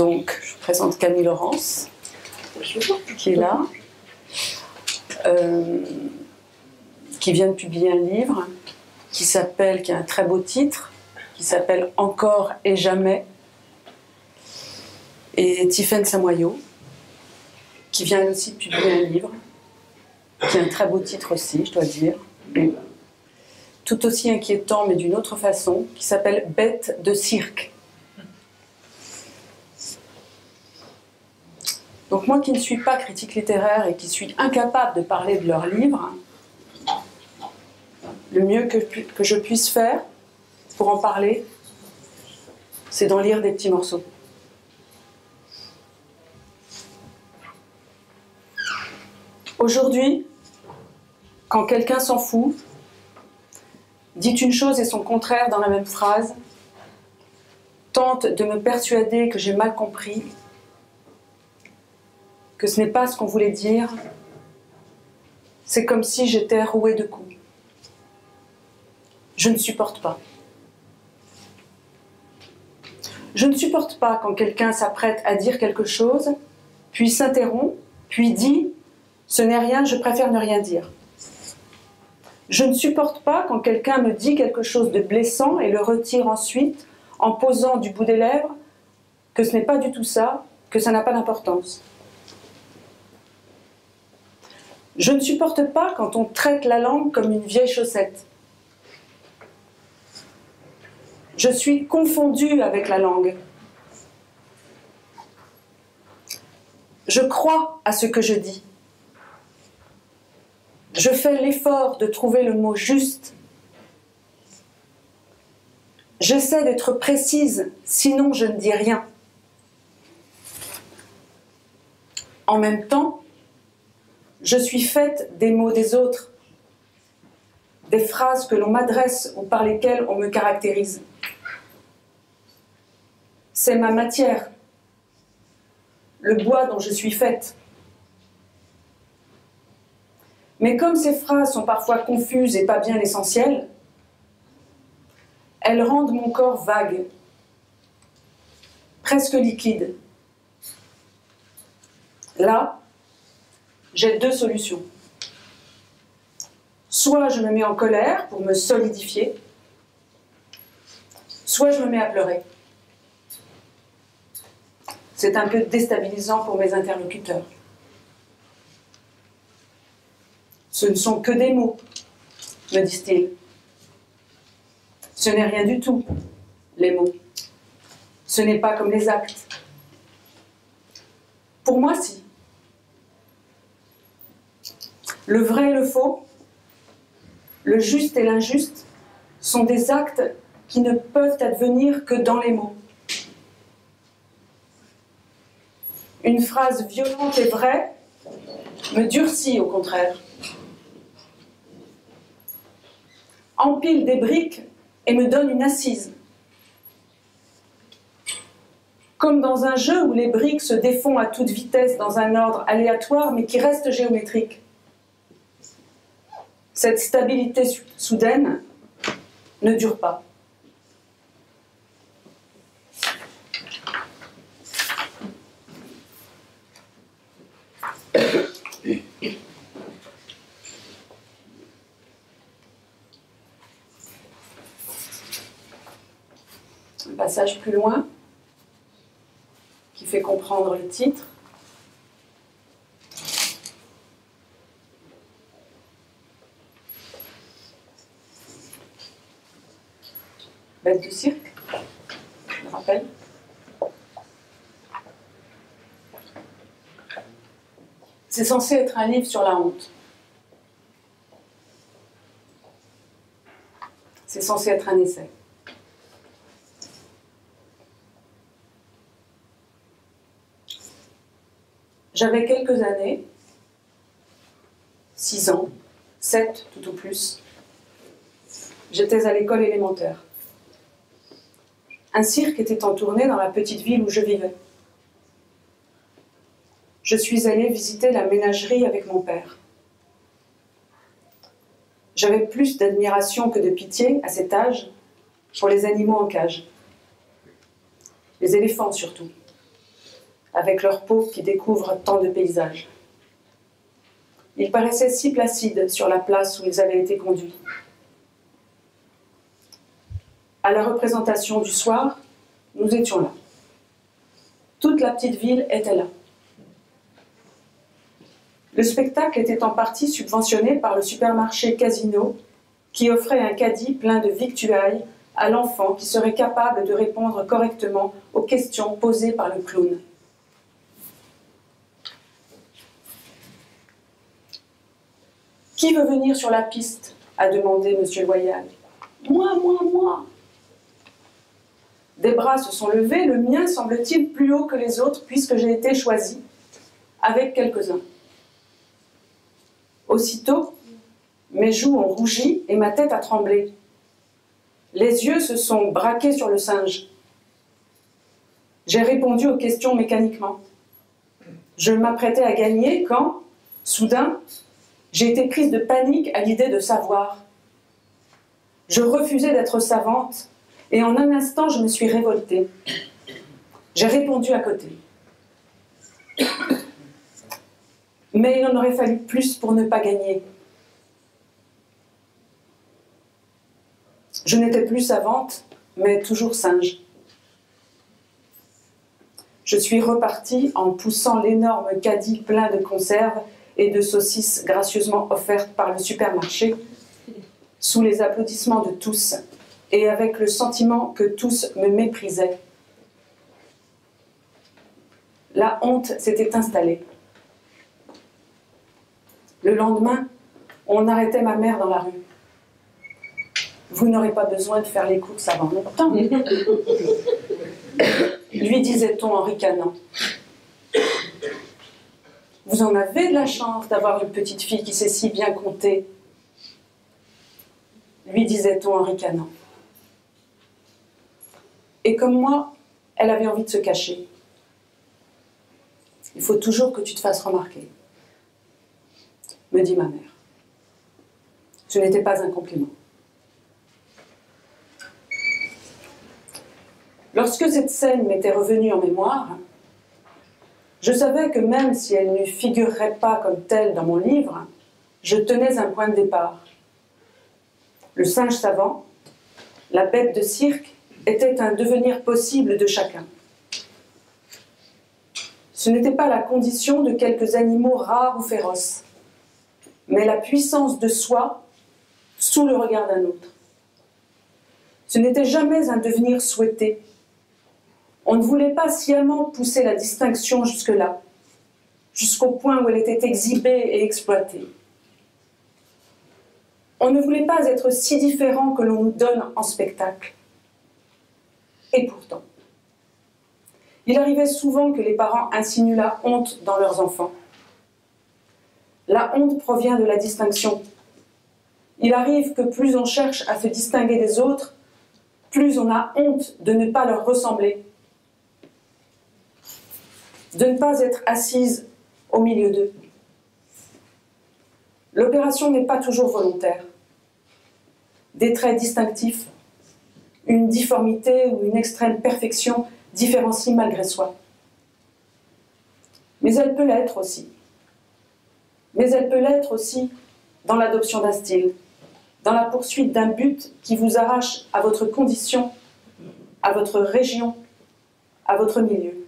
Donc, je vous présente Camille Laurence, qui est là, euh, qui vient de publier un livre qui s'appelle, qui a un très beau titre, qui s'appelle Encore et jamais, et Tiffaine Samoyo, qui vient aussi de publier un livre, qui a un très beau titre aussi, je dois dire, tout aussi inquiétant, mais d'une autre façon, qui s'appelle Bête de cirque. Donc moi qui ne suis pas critique littéraire et qui suis incapable de parler de leurs livres, le mieux que, je puisse faire pour en parler, c'est d'en lire des petits morceaux. Aujourd'hui, quand quelqu'un s'en fout, dit une chose et son contraire dans la même phrase, tente de me persuader que j'ai mal compris, que ce n'est pas ce qu'on voulait dire, c'est comme si j'étais rouée de coups. Je ne supporte pas. Je ne supporte pas quand quelqu'un s'apprête à dire quelque chose, puis s'interrompt, puis dit ⁇ Ce n'est rien, je préfère ne rien dire ⁇ Je ne supporte pas quand quelqu'un me dit quelque chose de blessant et le retire ensuite en posant du bout des lèvres que ce n'est pas du tout ça, que ça n'a pas d'importance. Je ne supporte pas quand on traite la langue comme une vieille chaussette. Je suis confondue avec la langue. Je crois à ce que je dis. Je fais l'effort de trouver le mot juste. J'essaie d'être précise, sinon je ne dis rien. En même temps, je suis faite des mots des autres, des phrases que l'on m'adresse ou par lesquelles on me caractérise. C'est ma matière, le bois dont je suis faite. Mais comme ces phrases sont parfois confuses et pas bien essentielles, elles rendent mon corps vague, presque liquide. Là, j'ai deux solutions. Soit je me mets en colère pour me solidifier, soit je me mets à pleurer. C'est un peu déstabilisant pour mes interlocuteurs. Ce ne sont que des mots, me disent-ils. Ce n'est rien du tout, les mots. Ce n'est pas comme les actes. Pour moi, si. Le vrai et le faux, le juste et l'injuste sont des actes qui ne peuvent advenir que dans les mots. Une phrase violente et vraie me durcit au contraire. Empile des briques et me donne une assise. Comme dans un jeu où les briques se défont à toute vitesse dans un ordre aléatoire mais qui reste géométrique. Cette stabilité soudaine ne dure pas. Un passage plus loin qui fait comprendre le titre. Bête de cirque, je me rappelle. C'est censé être un livre sur la honte. C'est censé être un essai. J'avais quelques années, six ans, sept tout au plus. J'étais à l'école élémentaire. Un cirque était en tournée dans la petite ville où je vivais. Je suis allée visiter la ménagerie avec mon père. J'avais plus d'admiration que de pitié à cet âge pour les animaux en cage. Les éléphants surtout. avec leur peau qui découvre tant de paysages. Ils paraissaient si placides sur la place où ils avaient été conduits. À la représentation du soir, nous étions là. Toute la petite ville était là. Le spectacle était en partie subventionné par le supermarché Casino, qui offrait un caddie plein de victuailles à l'enfant qui serait capable de répondre correctement aux questions posées par le clown. Qui veut venir sur la piste? a demandé M. Loyal. Moi, moi, moi. Des bras se sont levés, le mien semble-t-il plus haut que les autres puisque j'ai été choisi, avec quelques-uns. Aussitôt, mes joues ont rougi et ma tête a tremblé. Les yeux se sont braqués sur le singe. J'ai répondu aux questions mécaniquement. Je m'apprêtais à gagner quand, soudain, j'ai été prise de panique à l'idée de savoir. Je refusais d'être savante et en un instant je me suis révoltée. J'ai répondu à côté. Mais il en aurait fallu plus pour ne pas gagner. Je n'étais plus savante, mais toujours singe. Je suis repartie en poussant l'énorme caddie plein de conserves et de saucisses gracieusement offertes par le supermarché, sous les applaudissements de tous et avec le sentiment que tous me méprisaient. La honte s'était installée. Le lendemain, on arrêtait ma mère dans la rue. Vous n'aurez pas besoin de faire les courses avant longtemps. Lui disait-on en ricanant. Vous en avez de la chance d'avoir une petite fille qui sait si bien compter. Lui disait-on en ricanant. Et comme moi, elle avait envie de se cacher. Il faut toujours que tu te fasses remarquer, me dit ma mère. Ce n'était pas un compliment. Lorsque cette scène m'était revenue en mémoire, je savais que même si elle ne figurerait pas comme telle dans mon livre, je tenais un point de départ. Le singe savant, la bête de cirque, était un devenir possible de chacun. Ce n'était pas la condition de quelques animaux rares ou féroces, mais la puissance de soi sous le regard d'un autre. Ce n'était jamais un devenir souhaité, on ne voulait pas sciemment pousser la distinction jusque-là, jusqu'au point où elle était exhibée et exploitée. On ne voulait pas être si différent que l'on nous donne en spectacle. Et pourtant, il arrivait souvent que les parents insinuent la honte dans leurs enfants. La honte provient de la distinction. Il arrive que plus on cherche à se distinguer des autres, plus on a honte de ne pas leur ressembler de ne pas être assise au milieu d'eux. L'opération n'est pas toujours volontaire. Des traits distinctifs, une difformité ou une extrême perfection différencient malgré soi. Mais elle peut l'être aussi. Mais elle peut l'être aussi dans l'adoption d'un style, dans la poursuite d'un but qui vous arrache à votre condition, à votre région, à votre milieu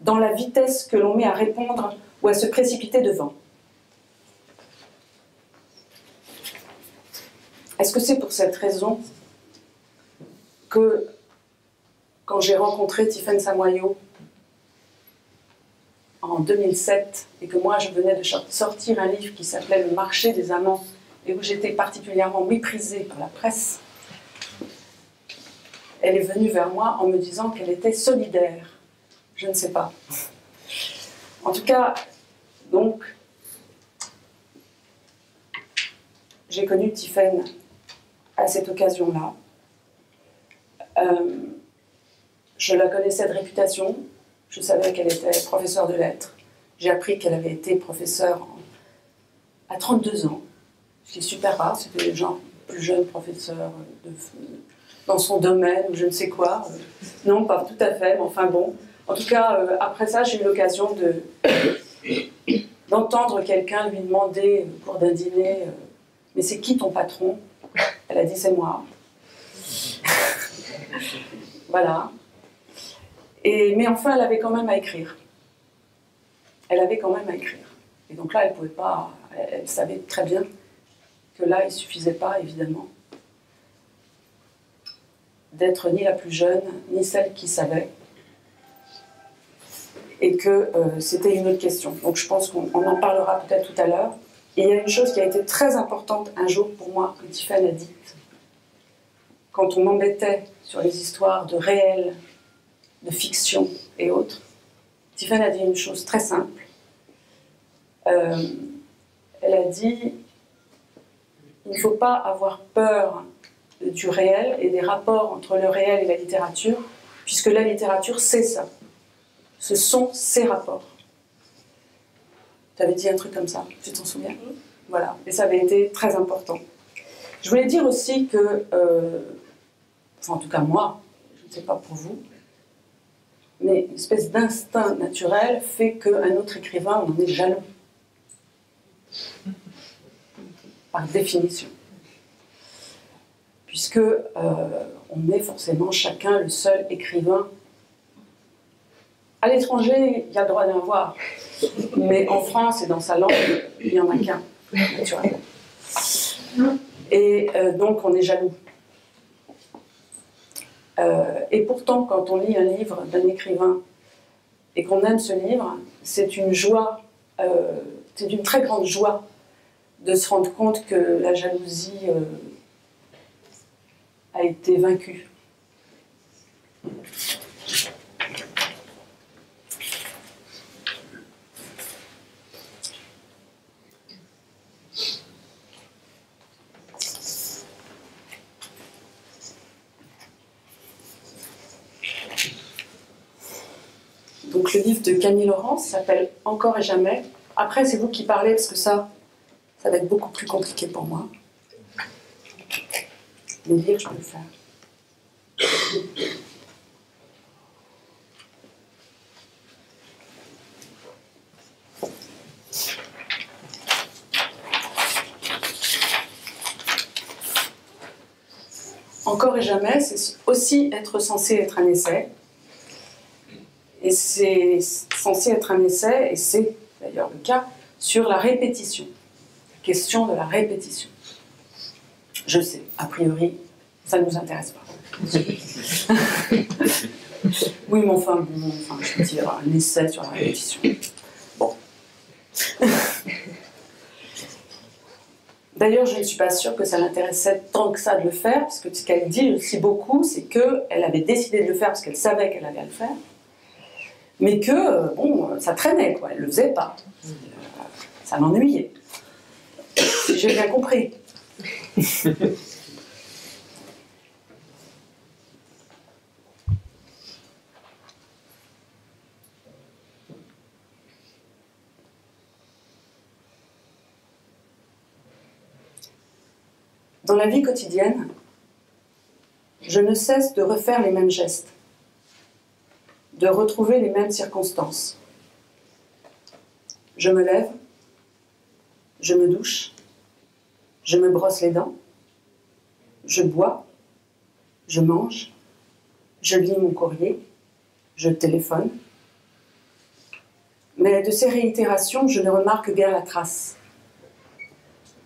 dans la vitesse que l'on met à répondre ou à se précipiter devant. Est-ce que c'est pour cette raison que quand j'ai rencontré Tiffaine Samoyo en 2007 et que moi je venais de sortir un livre qui s'appelait Le marché des amants et où j'étais particulièrement méprisée par la presse, elle est venue vers moi en me disant qu'elle était solidaire je ne sais pas. En tout cas, donc, j'ai connu Tiffaine à cette occasion-là. Euh, je la connaissais de réputation. Je savais qu'elle était professeure de lettres. J'ai appris qu'elle avait été professeure à 32 ans, ce qui est super rare. C'était des gens plus jeunes professeurs dans son domaine ou je ne sais quoi. Non, pas tout à fait, mais enfin bon. En tout cas, euh, après ça, j'ai eu l'occasion de, d'entendre quelqu'un lui demander au cours d'un dîner euh, Mais c'est qui ton patron? Elle a dit C'est moi. Voilà. Et, mais enfin, elle avait quand même à écrire. Elle avait quand même à écrire. Et donc là, elle pouvait pas. Elle, savait très bien que là, il suffisait pas, évidemment, d'être ni la plus jeune, ni celle qui savait. Et que euh, c'était une autre question. Donc je pense qu'on en parlera peut-être tout à l'heure. Et il y a une chose qui a été très importante un jour pour moi, que Tiffany a dite. Quand on m'embêtait sur les histoires de réel, de fiction et autres, Tiffany a dit une chose très simple. Euh, elle a dit il ne faut pas avoir peur du réel et des rapports entre le réel et la littérature, puisque la littérature, c'est ça. Ce sont ces rapports. Tu avais dit un truc comme ça, tu t'en souviens? Voilà, et ça avait été très important. Je voulais dire aussi que, euh, en tout cas moi, je ne sais pas pour vous, mais une espèce d'instinct naturel fait qu'un autre écrivain, on en est jaloux. Par définition. Puisque euh, on est forcément chacun le seul écrivain. À l'étranger, il y a le droit d'en avoir. Mais en France et dans sa langue, il n'y en a qu'un, naturellement. Et euh, donc on est jaloux. Euh, et pourtant, quand on lit un livre d'un écrivain et qu'on aime ce livre, c'est une joie, euh, c'est une très grande joie de se rendre compte que la jalousie euh, a été vaincue. Le livre de Camille Laurence s'appelle Encore et jamais. Après, c'est vous qui parlez parce que ça, ça va être beaucoup plus compliqué pour moi. Le lire, je peux le faire. Encore et jamais, c'est aussi être censé être un essai. Et c'est censé être un essai, et c'est d'ailleurs le cas, sur la répétition. Question de la répétition. Je sais, a priori, ça ne nous intéresse pas. oui, mais enfin, bon, enfin, je veux dire, un essai sur la répétition. Bon. D'ailleurs, je ne suis pas sûre que ça l'intéressait tant que ça de le faire, parce que ce qu'elle dit aussi beaucoup, c'est qu'elle avait décidé de le faire parce qu'elle savait qu'elle avait à le faire, mais que, euh, bon, ça traînait, quoi, elle ne le faisait pas. Ça m'ennuyait. J'ai bien compris. Dans la vie quotidienne, je ne cesse de refaire les mêmes gestes de retrouver les mêmes circonstances. Je me lève, je me douche, je me brosse les dents, je bois, je mange, je lis mon courrier, je téléphone. Mais de ces réitérations, je ne remarque guère la trace.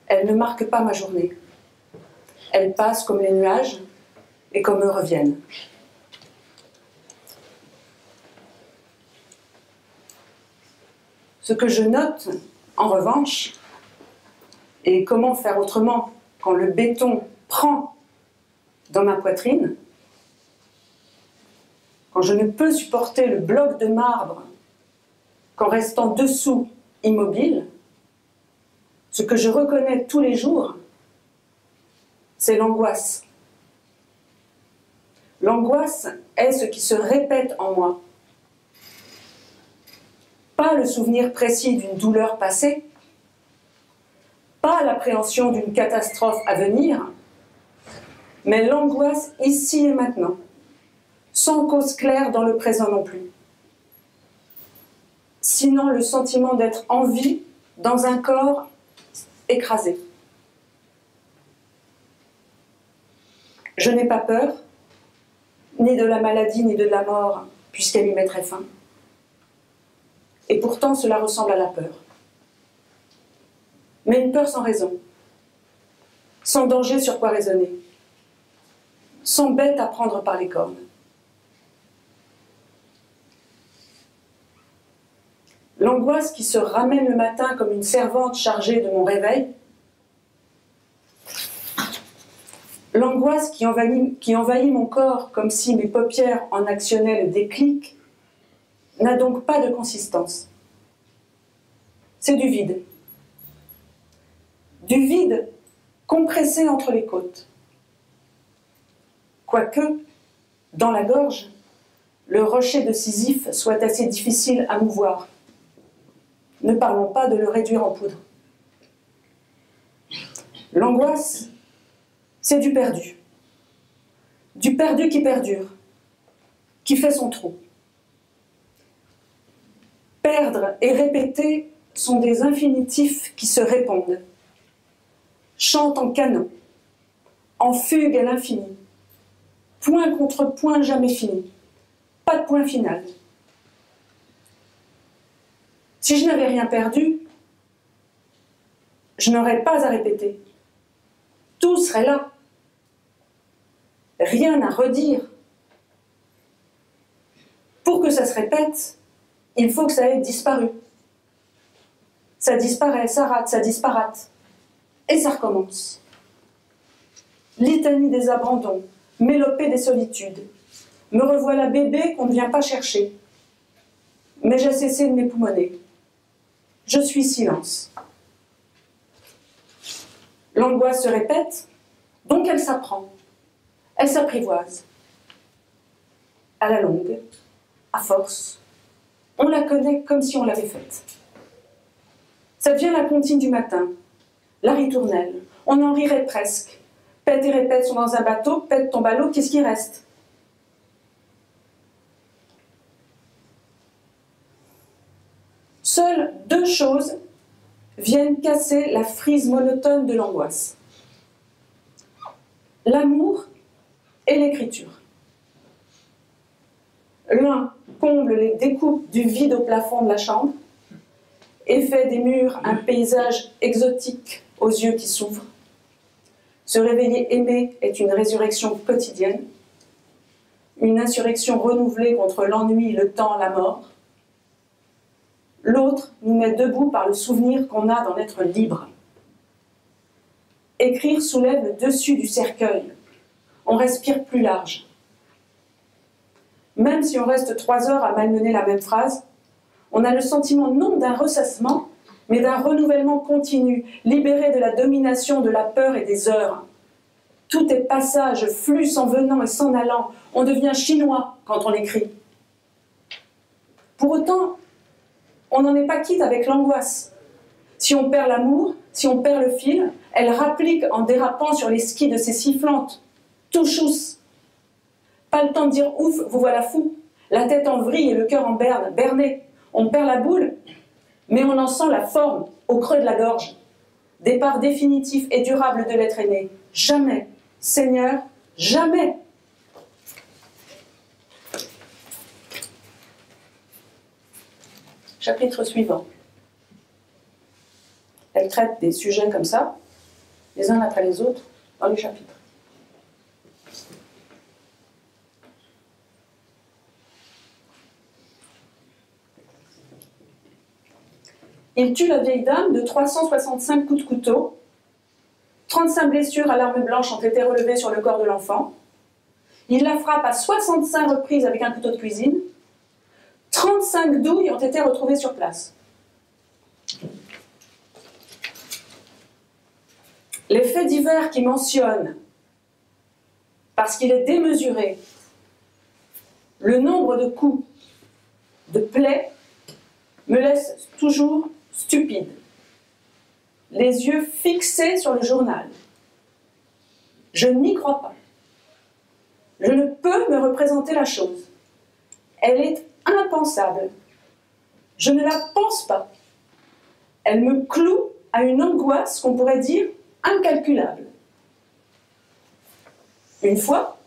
Elles ne marquent pas ma journée. Elles passent comme les nuages et comme eux reviennent. Ce que je note, en revanche, et comment faire autrement quand le béton prend dans ma poitrine, quand je ne peux supporter le bloc de marbre qu'en restant dessous immobile, ce que je reconnais tous les jours, c'est l'angoisse. L'angoisse est ce qui se répète en moi pas le souvenir précis d'une douleur passée, pas l'appréhension d'une catastrophe à venir, mais l'angoisse ici et maintenant, sans cause claire dans le présent non plus. sinon le sentiment d'être en vie dans un corps écrasé. Je n'ai pas peur, ni de la maladie, ni de la mort, puisqu'elle y mettrait fin. Et pourtant, cela ressemble à la peur. Mais une peur sans raison, sans danger sur quoi raisonner, sans bête à prendre par les cornes. L'angoisse qui se ramène le matin comme une servante chargée de mon réveil, l'angoisse qui envahit, mon corps comme si mes paupières en actionnaient le n'a donc pas de consistance. C'est du vide. Du vide compressé entre les côtes. Quoique, dans la gorge, le rocher de Sisyphe soit assez difficile à mouvoir. Ne parlons pas de le réduire en poudre. L'angoisse, c'est du perdu. Du perdu qui perdure, qui fait son trou. Perdre et répéter sont des infinitifs qui se répondent, chantent en canon, en fugue à l'infini, point contre point jamais fini, pas de point final. Si je n'avais rien perdu, je n'aurais pas à répéter. Tout serait là. Rien à redire. Pour que ça se répète, il faut que ça ait disparu. Ça disparaît, ça rate, ça disparate. Et ça recommence. Litanie des abandons, mélopée des solitudes. Me revoilà bébé qu'on ne vient pas chercher. Mais j'ai cessé de m'époumoner. Je suis silence. L'angoisse se répète, donc elle s'apprend. Elle s'apprivoise. À la longue, à force, on la connaît comme si on l'avait faite. Ça devient la comptine du matin, la ritournelle. On en rirait presque. Pète et répète sont dans un bateau, pète ton ballot, qu'est-ce qui reste? Seules deux choses viennent casser la frise monotone de l'angoisse. L'amour et l'écriture. L'un comble les découpes du vide au plafond de la chambre et fait des murs un paysage exotique aux yeux qui s'ouvrent. Se réveiller aimé est une résurrection quotidienne, une insurrection renouvelée contre l'ennui, le temps, la mort. L'autre nous met debout par le souvenir qu'on a d'en être libre. Écrire soulève le dessus du cercueil. On respire plus large. Même si on reste trois heures à malmener la même phrase, on a le sentiment non d'un ressassement, mais d'un renouvellement continu, libéré de la domination de la peur et des heures. Tout est passage, flux s'en venant et s'en allant. On devient chinois quand on écrit. Pour autant, on n'en est pas quitte avec l'angoisse. Si on perd l'amour, si on perd le fil, elle rapplique en dérapant sur les skis de ses sifflantes. Tout chousse. Pas le temps de dire ouf, vous voilà fou. La tête en vrille et le cœur en berne, berné. On perd la boule, mais on en sent la forme au creux de la gorge. Départ définitif et durable de l'être aimé. Jamais, Seigneur, jamais. Chapitre suivant. Elle traite des sujets comme ça, les uns après les autres, dans les chapitres. Il tue la vieille dame de 365 coups de couteau. 35 blessures à l'arme blanche ont été relevées sur le corps de l'enfant. Il la frappe à 65 reprises avec un couteau de cuisine. 35 douilles ont été retrouvées sur place. Les faits divers qui mentionnent, parce qu'il est démesuré, le nombre de coups, de plaies, me laissent toujours stupide, les yeux fixés sur le journal. Je n'y crois pas. Je ne peux me représenter la chose. Elle est impensable. Je ne la pense pas. Elle me cloue à une angoisse qu'on pourrait dire incalculable. Une fois,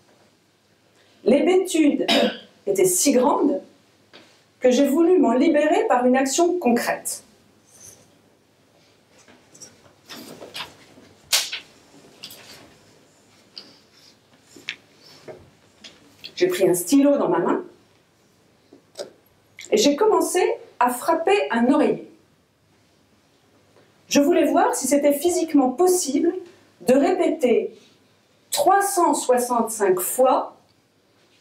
l'hébétude était si grande que j'ai voulu m'en libérer par une action concrète. J'ai pris un stylo dans ma main et j'ai commencé à frapper un oreiller. Je voulais voir si c'était physiquement possible de répéter 365 fois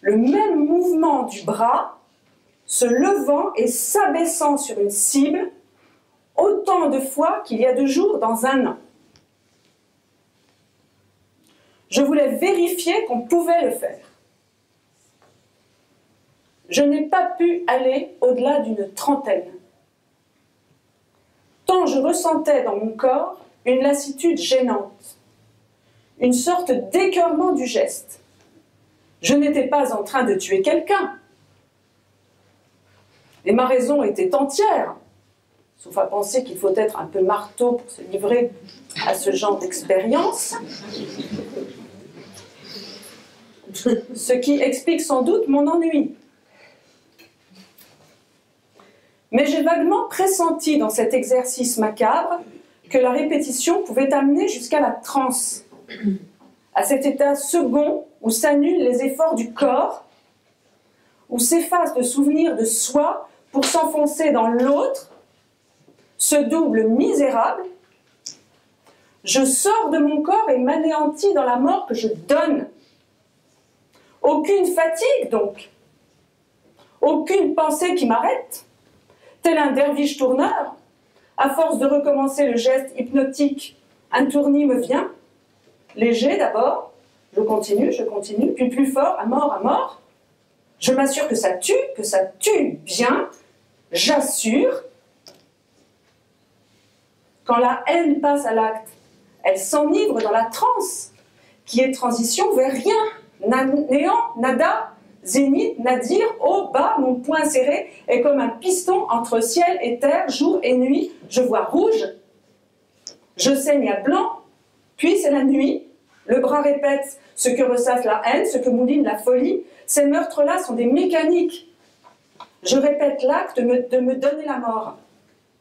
le même mouvement du bras se levant et s'abaissant sur une cible autant de fois qu'il y a de jours dans un an. Je voulais vérifier qu'on pouvait le faire je n'ai pas pu aller au-delà d'une trentaine. Tant je ressentais dans mon corps une lassitude gênante, une sorte d'écœurement du geste. Je n'étais pas en train de tuer quelqu'un. Et ma raison était entière, sauf à penser qu'il faut être un peu marteau pour se livrer à ce genre d'expérience. Ce qui explique sans doute mon ennui. Mais j'ai vaguement pressenti dans cet exercice macabre que la répétition pouvait amener jusqu'à la transe, à cet état second où s'annulent les efforts du corps, où s'efface le souvenir de soi pour s'enfoncer dans l'autre, ce double misérable. Je sors de mon corps et m'anéantis dans la mort que je donne. Aucune fatigue donc, aucune pensée qui m'arrête tel un derviche tourneur, à force de recommencer le geste hypnotique, un tournis me vient, léger d'abord, je continue, je continue, puis plus fort, à mort, à mort. Je m'assure que ça tue, que ça tue bien, j'assure. Quand la haine passe à l'acte, elle s'enivre dans la transe, qui est transition vers rien, néant, nada, Zénith, Nadir, haut, bas, mon poing serré est comme un piston entre ciel et terre, jour et nuit. Je vois rouge, je saigne à blanc, puis c'est la nuit. Le bras répète ce que ressasse la haine, ce que mouline la folie. Ces meurtres-là sont des mécaniques. Je répète l'acte de me donner la mort,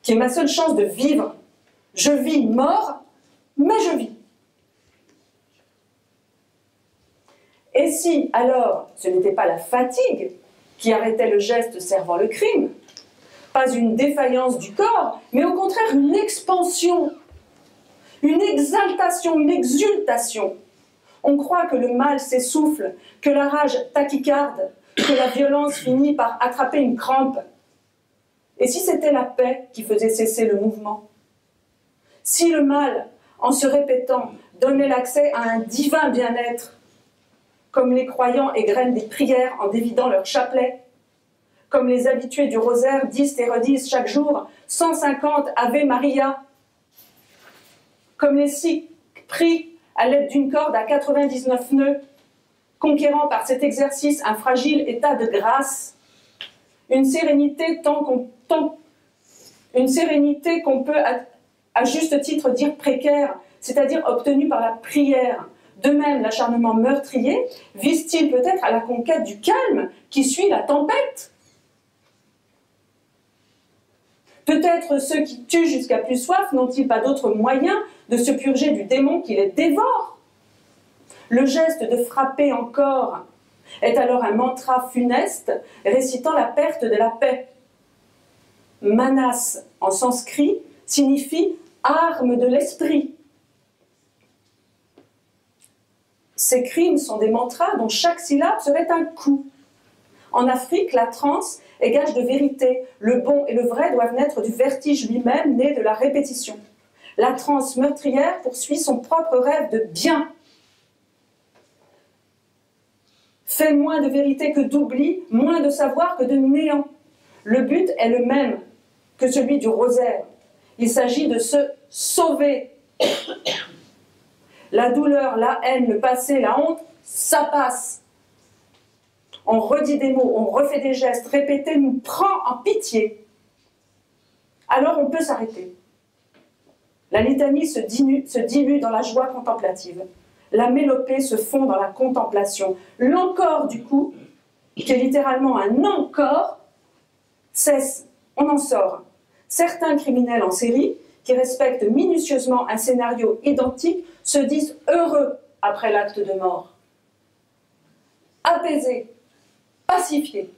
qui est ma seule chance de vivre. Je vis mort, mais je vis. Et si alors ce n'était pas la fatigue qui arrêtait le geste servant le crime, pas une défaillance du corps, mais au contraire une expansion, une exaltation, une exultation. On croit que le mal s'essouffle, que la rage tachycarde, que la violence finit par attraper une crampe. Et si c'était la paix qui faisait cesser le mouvement? Si le mal, en se répétant, donnait l'accès à un divin bien-être, comme les croyants égrènent des prières en dévidant leur chapelet, comme les habitués du rosaire disent et redisent chaque jour 150 Ave Maria, comme les Sikhs prient à l'aide d'une corde à 99 nœuds, conquérant par cet exercice un fragile état de grâce, une sérénité tant qu'on une sérénité qu'on peut à juste titre dire précaire, c'est-à-dire obtenue par la prière, de même, l'acharnement meurtrier vise-t-il peut-être à la conquête du calme qui suit la tempête? Peut-être ceux qui tuent jusqu'à plus soif n'ont-ils pas d'autre moyen de se purger du démon qui les dévore? Le geste de frapper encore est alors un mantra funeste récitant la perte de la paix. Manas en sanskrit signifie arme de l'esprit. Ces crimes sont des mantras dont chaque syllabe serait un coup. En Afrique, la transe est gage de vérité. Le bon et le vrai doivent naître du vertige lui-même, né de la répétition. La transe meurtrière poursuit son propre rêve de bien. Fait moins de vérité que d'oubli, moins de savoir que de néant. Le but est le même que celui du rosaire. Il s'agit de se sauver la douleur, la haine, le passé, la honte, ça passe. On redit des mots, on refait des gestes, répéter nous prend en pitié. alors on peut s'arrêter. La litanie se dilue, se dilue dans la joie contemplative. La mélopée se fond dans la contemplation. L'encore, du coup, qui est littéralement un encore, cesse, on en sort. Certains criminels en série, qui respectent minutieusement un scénario identique, se disent heureux après l'acte de mort. Apaisés, pacifiés.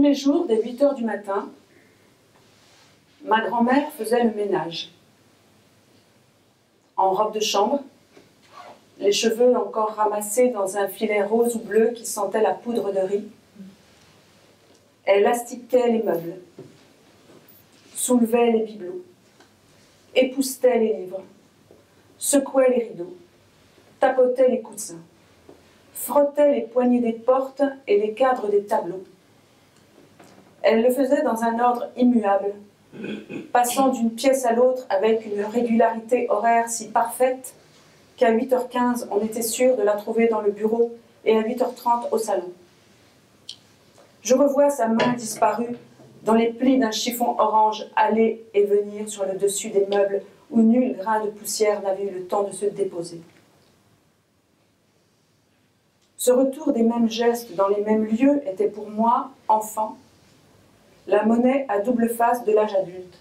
Tous les jours, dès 8 heures du matin, ma grand-mère faisait le ménage. En robe de chambre, les cheveux encore ramassés dans un filet rose ou bleu qui sentait la poudre de riz. Elle astiquait les meubles, soulevait les bibelots, époussetait les livres, secouait les rideaux, tapotait les coussins, frottait les poignées des portes et les cadres des tableaux elle le faisait dans un ordre immuable, passant d'une pièce à l'autre avec une régularité horaire si parfaite qu'à 8h15, on était sûr de la trouver dans le bureau et à 8h30 au salon. Je revois sa main disparue dans les plis d'un chiffon orange aller et venir sur le dessus des meubles où nul grain de poussière n'avait eu le temps de se déposer. Ce retour des mêmes gestes dans les mêmes lieux était pour moi, enfant, la monnaie à double face de l'âge adulte.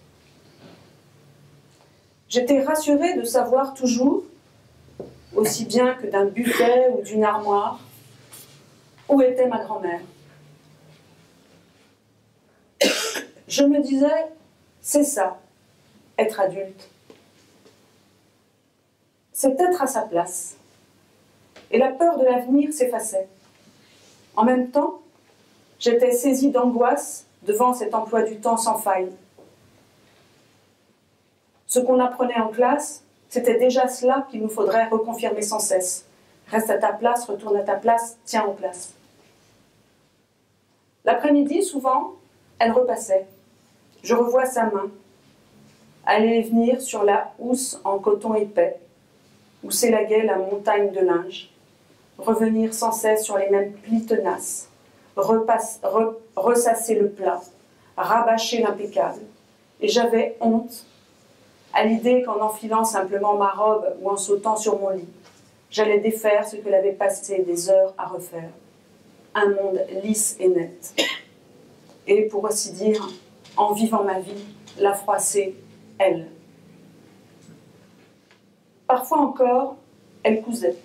J'étais rassurée de savoir toujours, aussi bien que d'un buffet ou d'une armoire, où était ma grand-mère. Je me disais, c'est ça, être adulte. C'est être à sa place. Et la peur de l'avenir s'effaçait. En même temps, j'étais saisie d'angoisse devant cet emploi du temps sans faille. Ce qu'on apprenait en classe, c'était déjà cela qu'il nous faudrait reconfirmer sans cesse. Reste à ta place, retourne à ta place, tiens en place. L'après-midi, souvent, elle repassait. Je revois sa main, aller et venir sur la housse en coton épais, où s'élaguait la montagne de linge, revenir sans cesse sur les mêmes plis tenaces, ressasser le plat, rabâcher l'impeccable. Et j'avais honte à l'idée qu'en enfilant simplement ma robe ou en sautant sur mon lit, j'allais défaire ce que avait passé des heures à refaire. Un monde lisse et net. Et pour ainsi dire, en vivant ma vie, la froisser, elle. Parfois encore, elle cousait.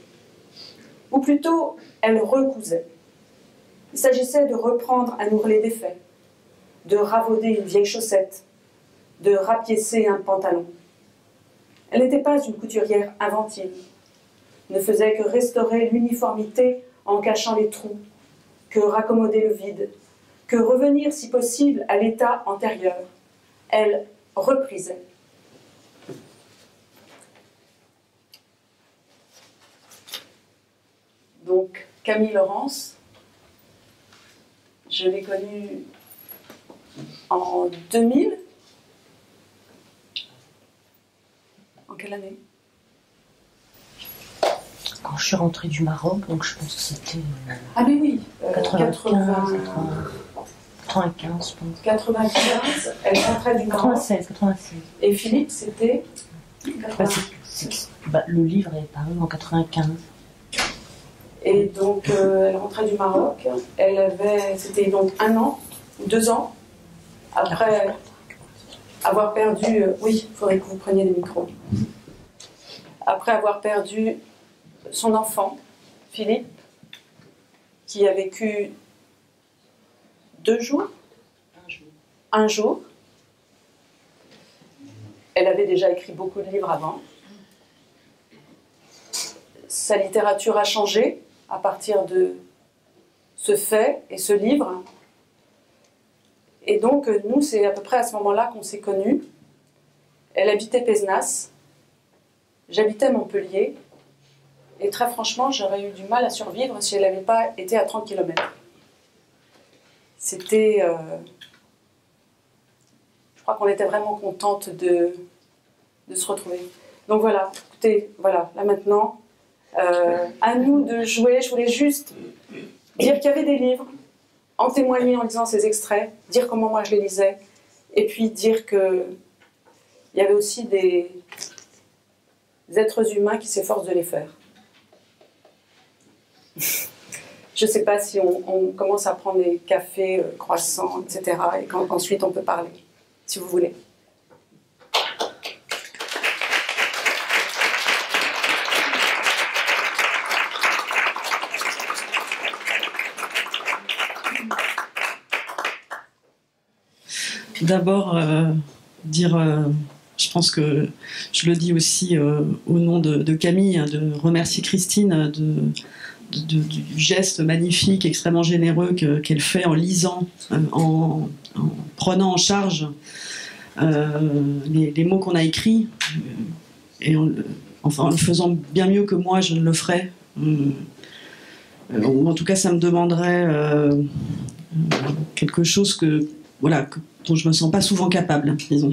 Ou plutôt, elle recousait. Il s'agissait de reprendre un ourlet défait, de ravauder une vieille chaussette, de rapiécer un pantalon. Elle n'était pas une couturière inventive, ne faisait que restaurer l'uniformité en cachant les trous, que raccommoder le vide, que revenir si possible à l'état antérieur. Elle reprisait. Donc Camille Laurence, je l'ai connue en 2000. En quelle année? Quand je suis rentrée du Maroc, donc je pense que c'était. Euh, ah, mais oui 95, 95, je pense. 95, elle rentrait du Maroc. 96, 96. Et Philippe, c'était bah, bah, Le livre est paru en 95. Et donc, euh, elle rentrait du Maroc. Elle avait, c'était donc un an ou deux ans après avoir perdu. Euh, oui, il faudrait que vous preniez les micros. Après avoir perdu son enfant, Philippe, qui a vécu deux jours, un jour. Un jour. Elle avait déjà écrit beaucoup de livres avant. Sa littérature a changé à partir de ce fait et ce livre. Et donc, nous, c'est à peu près à ce moment-là qu'on s'est connus. Elle habitait Pézenas, j'habitais Montpellier, et très franchement, j'aurais eu du mal à survivre si elle n'avait pas été à 30 km. C'était. Euh, je crois qu'on était vraiment contente de, de se retrouver. Donc voilà, écoutez, voilà, là maintenant, à nous de jouer. Je voulais juste dire qu'il y avait des livres, en témoigner en lisant ces extraits, dire comment moi je les lisais, et puis dire que il y avait aussi des, êtres humains qui s'efforcent de les faire. je ne sais pas si on, commence à prendre des cafés, euh, croissants, etc., et qu'ensuite on peut parler, si vous voulez. D'abord, euh, dire, euh, je pense que je le dis aussi euh, au nom de, Camille, hein, de remercier Christine du geste magnifique, extrêmement généreux qu'elle fait en lisant, en, prenant en charge les, mots qu'on a écrits, et en, enfin, en le faisant bien mieux que moi, je ne le ferais. en tout cas, ça me demanderait quelque chose que voilà, dont je me sens pas souvent capable, disons.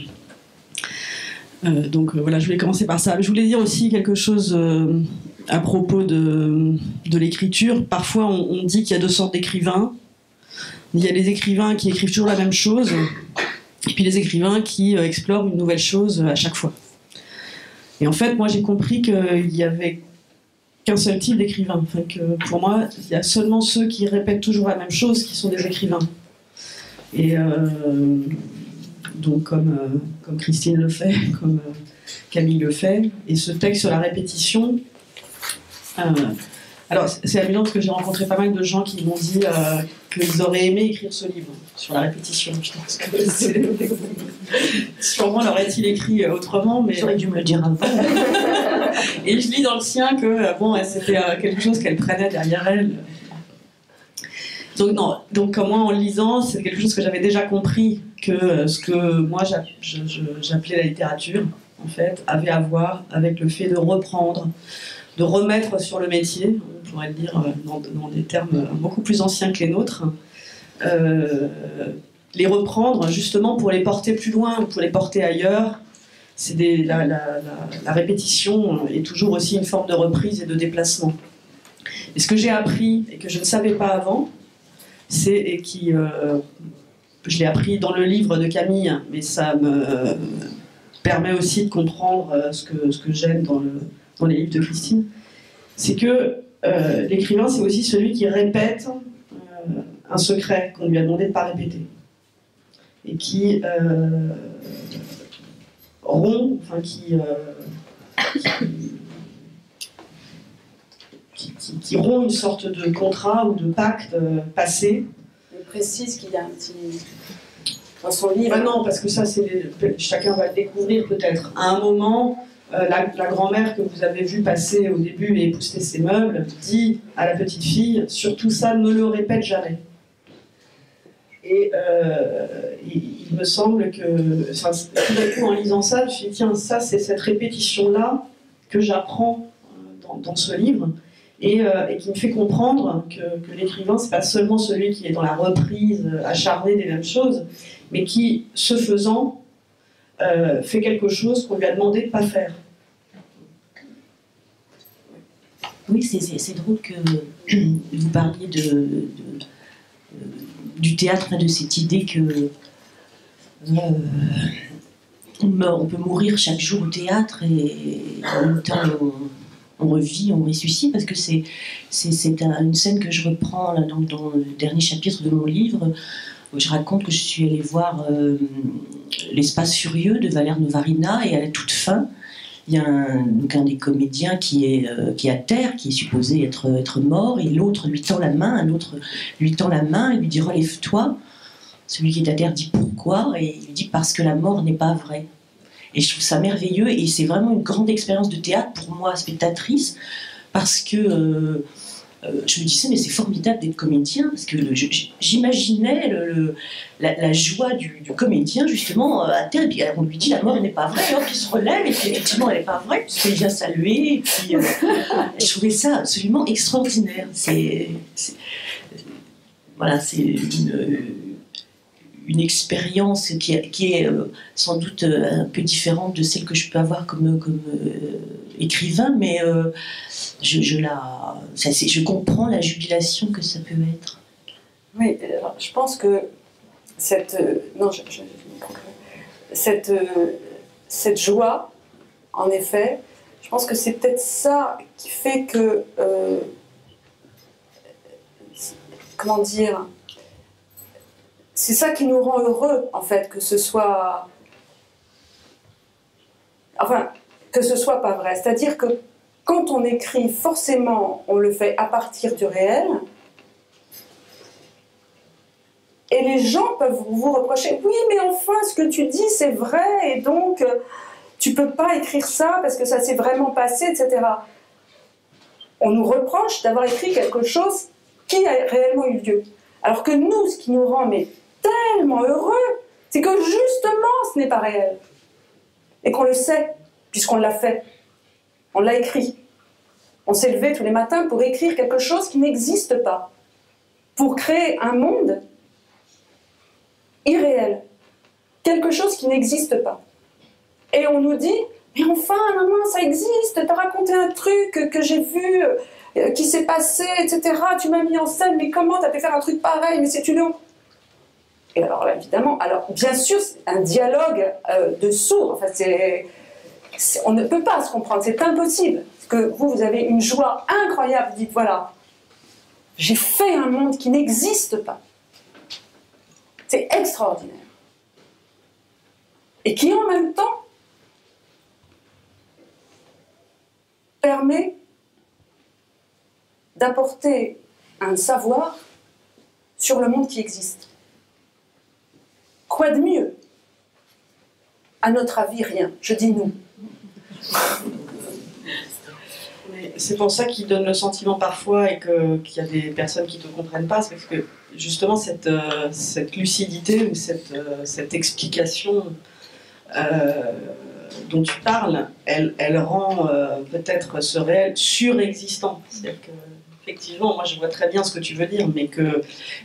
Euh, donc euh, voilà, je voulais commencer par ça. Je voulais dire aussi quelque chose euh, à propos de, l'écriture. Parfois, on, dit qu'il y a deux sortes d'écrivains. Il y a les écrivains qui écrivent toujours la même chose, et puis les écrivains qui explorent une nouvelle chose à chaque fois. Et en fait, moi, j'ai compris qu'il y avait qu'un seul type d'écrivain. Enfin, pour moi, il y a seulement ceux qui répètent toujours la même chose qui sont des écrivains. Et euh, donc, comme, euh, comme Christine le fait, comme euh, Camille le fait, et ce texte sur la répétition. alors, c'est amusant parce que j'ai rencontré pas mal de gens qui m'ont dit qu'ils auraient aimé écrire ce livre sur la répétition. Je pense que Sûrement l'aurait-il écrit autrement, mais. J'aurais dû me le dire avant. et je lis dans le sien que bon, c'était quelque chose qu'elle prenait derrière elle donc, non, donc moi, en lisant, c'est quelque chose que j'avais déjà compris que euh, ce que moi j'appelais la littérature, en fait, avait à voir avec le fait de reprendre, de remettre sur le métier, on pourrait le dire euh, dans, des termes beaucoup plus anciens que les nôtres, euh, les reprendre justement pour les porter plus loin, pour les porter ailleurs. C'est la, répétition est toujours aussi une forme de reprise et de déplacement. Et ce que j'ai appris et que je ne savais pas avant, c'est et qui euh, je l'ai appris dans le livre de Camille, mais ça me permet aussi de comprendre euh, ce que, j'aime dans, le, dans les livres de Christine, c'est que euh, l'écrivain, c'est aussi celui qui répète un secret qu'on lui a demandé de ne pas répéter. Et qui rompt, enfin qui, rompt une sorte de contrat ou de pacte euh, passé. Il précise qu'il y a un petit. Dans son livre. Ah non, parce que ça, c'est chacun va le découvrir peut-être. À un moment, euh, la, grand-mère que vous avez vue passer au début et épousseter ses meubles dit à la petite fille surtout ça, ne le répète jamais. Et euh, il, me semble que, enfin, tout d'un coup, en lisant ça, je me suis dit tiens, ça, c'est cette répétition-là que j'apprends dans, dans, ce livre. Euh, et, qui me fait comprendre que, que l'écrivain, c'est pas seulement celui qui est dans la reprise acharnée des mêmes choses, mais qui, ce faisant, euh, fait quelque chose qu'on lui a demandé de ne pas faire. Oui, c'est drôle que vous parliez euh, du théâtre, de cette idée que on peut mourir chaque jour au théâtre et en même temps on revit, on ressuscite, parce que c'est, une scène que je reprends dans, le dernier chapitre de mon livre, où je raconte que je suis allée voir euh, L'espace furieux de Valère Novarina, et à la toute fin, il y a un, des comédiens qui est, euh, qui est à terre, qui est supposé être, être mort, et l'autre lui tend la main, un autre lui tend la main et lui dit Relève-toi. Celui qui est à terre dit Pourquoi? Et il lui dit Parce que la mort n'est pas vraie. Et je trouve ça merveilleux et c'est vraiment une grande expérience de théâtre pour moi, spectatrice, parce que euh, euh, je me disais, mais c'est formidable d'être comédien, parce que j'imaginais la, joie du, comédien, justement, à terre, et puis on lui dit, la mort n'est pas vraie, alors il se relève, et puis effectivement, elle n'est pas vraie, puisqu'il vient saluer, et puis je trouvais ça absolument extraordinaire. C'est, voilà, c'est une une expérience qui, qui, est euh, sans doute euh, un peu différente de celle que je peux avoir comme, euh, écrivain, mais je, je, la, je comprends la jubilation que ça peut être. Oui, je pense que cette, non, cette, cette joie, en effet, je pense que c'est peut-être ça qui fait que, comment dire, c'est ça qui nous rend heureux, en fait, que ce soit. Enfin, que ce soit pas vrai. C'est-à-dire que quand on écrit, forcément, on le fait à partir du réel. Et les gens peuvent vous reprocher Oui, mais enfin, ce que tu dis, c'est vrai, et donc tu peux pas écrire ça parce que ça s'est vraiment passé, etc. On nous reproche d'avoir écrit quelque chose qui a réellement eu lieu. Alors que nous, ce qui nous rend mais tellement heureux, c'est que justement ce n'est pas réel. Et qu'on le sait, puisqu'on l'a fait. On l'a écrit. On s'est levé tous les matins pour écrire quelque chose qui n'existe pas. Pour créer un monde irréel. Quelque chose qui n'existe pas. Et on nous dit, mais enfin, maman, ça existe, t'as raconté un truc que j'ai vu, euh, qui s'est passé, etc. Tu m'as mis en scène, mais comment t'as pu faire un truc pareil? Mais c'est une et alors évidemment, alors bien sûr, un dialogue euh, de sourds, enfin, c'est, on ne peut pas se comprendre, c'est impossible. Parce que vous, vous avez une joie incroyable, vous dites voilà, j'ai fait un monde qui n'existe pas. C'est extraordinaire. Et qui en même temps permet d'apporter un savoir sur le monde qui existe. Quoi de mieux? À notre avis, rien. Je dis nous. C'est pour ça qu'il donne le sentiment parfois et qu'il y a des personnes qui ne te comprennent pas, parce que justement cette, euh, cette lucidité cette, euh, cette explication euh, dont tu parles, elle, elle rend peut-être ce réel surexistant. C'est-à-dire que effectivement, moi je vois très bien ce que tu veux dire, mais que